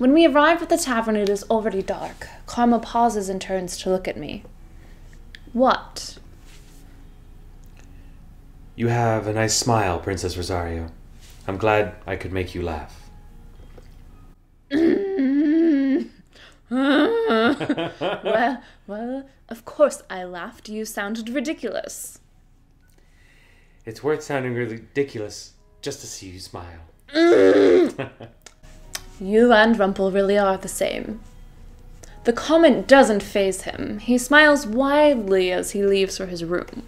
When we arrive at the tavern, it is already dark. Karma pauses and turns to look at me. What? You have a nice smile, Princess Rosaria. I'm glad I could make you laugh. well, well, of course I laughed. You sounded ridiculous. It's worth sounding ridiculous just to see you smile. You and Rumpel really are the same. The comment doesn't faze him. He smiles widely as he leaves for his room.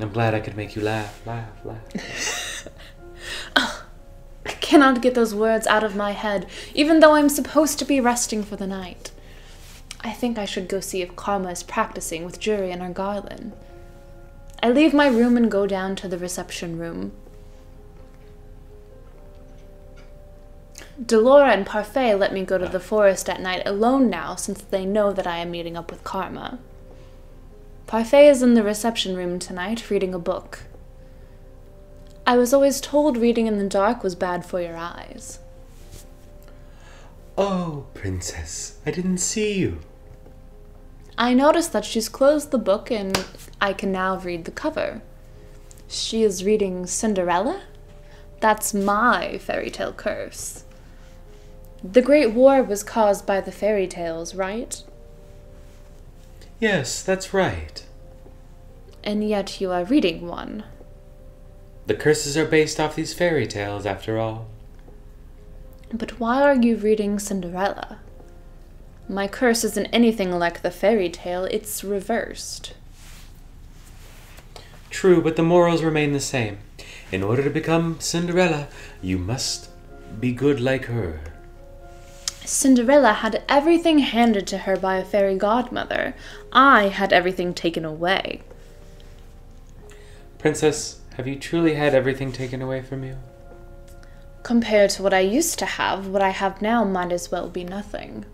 I'm glad I could make you laugh, laugh, laugh. Ah, I cannot get those words out of my head, even though I'm supposed to be resting for the night. I think I should go see if Karma is practicing with Jury and Argarlin. I leave my room and go down to the reception room. Delora and Parfait let me go to the forest at night alone now since they know that I am meeting up with Karma. Parfait is in the reception room tonight reading a book. I was always told reading in the dark was bad for your eyes. Oh, Princess, I didn't see you. I noticed that she's closed the book and I can now read the cover. She is reading Cinderella? That's my fairy tale curse. The Great War was caused by the fairy tales, right? Yes, that's right. And yet you are reading one. The curses are based off these fairy tales, after all. But why are you reading Cinderella? My curse isn't anything like the fairy tale, it's reversed. True, but the morals remain the same. In order to become Cinderella, you must be good like her. Cinderella had everything handed to her by a fairy godmother. I had everything taken away. Princess, have you truly had everything taken away from you? Compared to what I used to have, what I have now might as well be nothing.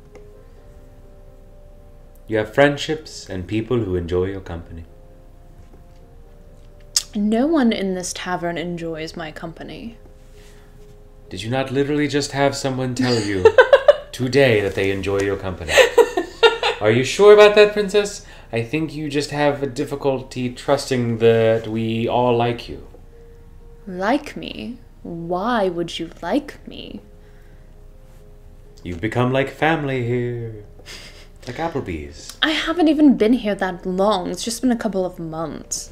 You have friendships and people who enjoy your company. No one in this tavern enjoys my company. Did you not literally just have someone tell you today that they enjoy your company? Are you sure about that, Princess? I think you just have a difficulty trusting that we all like you. Like me? Why would you like me? You've become like family here. Like Applebee's. I haven't even been here that long. It's just been a couple of months.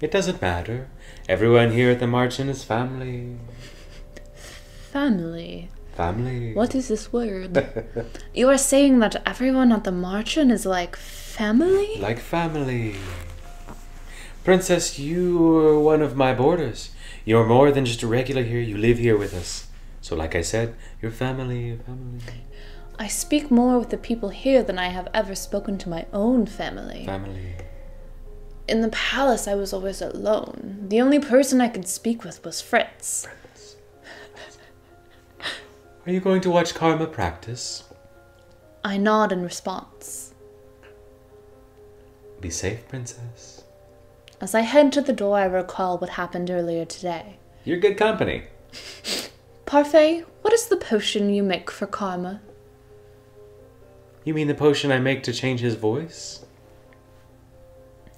It doesn't matter. Everyone here at the Margin is family. Family. Family. What is this word? you are saying that everyone at the margin is like family? Like family. Princess, you are one of my boarders. You're more than just a regular here. You live here with us. So, like I said, you're family, family. I speak more with the people here than I have ever spoken to my own family. Family. In the palace, I was always alone. The only person I could speak with was Fritz. Are you going to watch Karma practice? I nod in response. Be safe, Princess. As I head to the door, I recall what happened earlier today. You're good company. Parfait, what is the potion you make for Karma? You mean the potion I make to change his voice?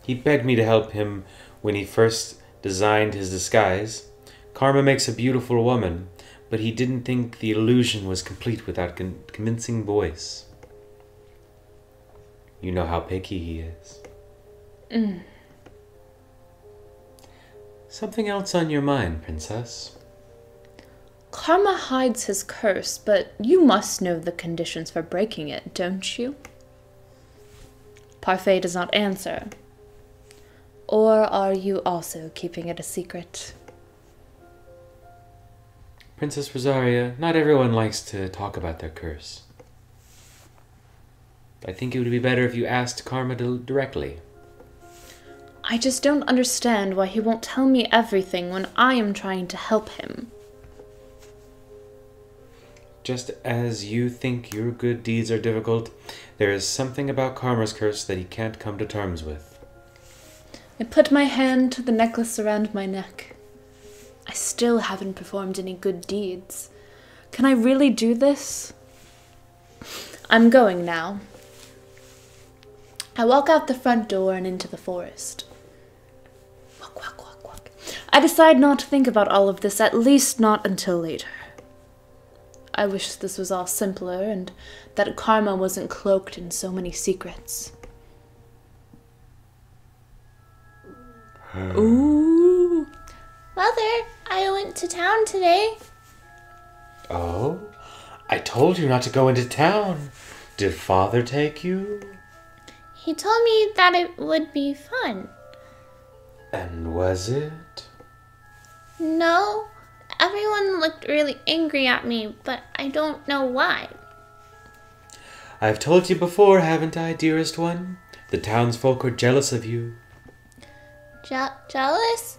He begged me to help him when he first designed his disguise. Karma makes a beautiful woman, but he didn't think the illusion was complete without con- convincing voice. You know how picky he is. Mm. Something else on your mind, Princess? Karma hides his curse, but you must know the conditions for breaking it, don't you? Parfait does not answer. Or are you also keeping it a secret? Princess Rosaria, not everyone likes to talk about their curse. I think it would be better if you asked Karma di- directly. I just don't understand why he won't tell me everything when I am trying to help him. Just as you think your good deeds are difficult, there is something about Karma's curse that he can't come to terms with. I put my hand to the necklace around my neck. I still haven't performed any good deeds. Can I really do this? I'm going now. I walk out the front door and into the forest. Walk, walk, walk, walk. I decide not to think about all of this, at least not until later. I wish this was all simpler and that karma wasn't cloaked in so many secrets. Ooh. Mother, I went to town today. Oh? I told you not to go into town. Did father take you? He told me that it would be fun. And was it? No, everyone looked really angry at me, but I don't know why. I've told you before, haven't I, dearest one? The townsfolk are jealous of you. Je- jealous?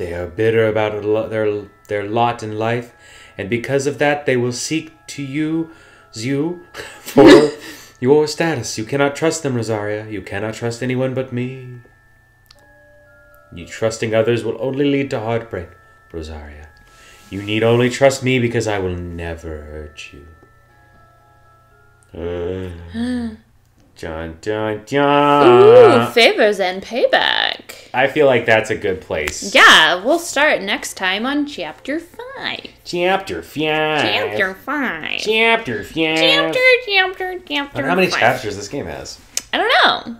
They are bitter about their their lot in life, and because of that, they will seek to you, you, for your status. You cannot trust them, Rosaria. You cannot trust anyone but me. You trusting others will only lead to heartbreak, Rosaria. You need only trust me because I will never hurt you. Uh, dun dun dun. Ooh, favors and payback. I feel like that's a good place. Yeah, we'll start next time on chapter 5. Chapter five. Chapter 5. Chapter five. Chapter, chapter, I chapter. how many five. chapters this game has. I don't know.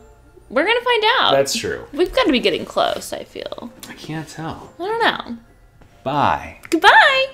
We're gonna find out. That's true. We've got to be getting close, I feel. I can't tell. I don't know. Bye. Goodbye!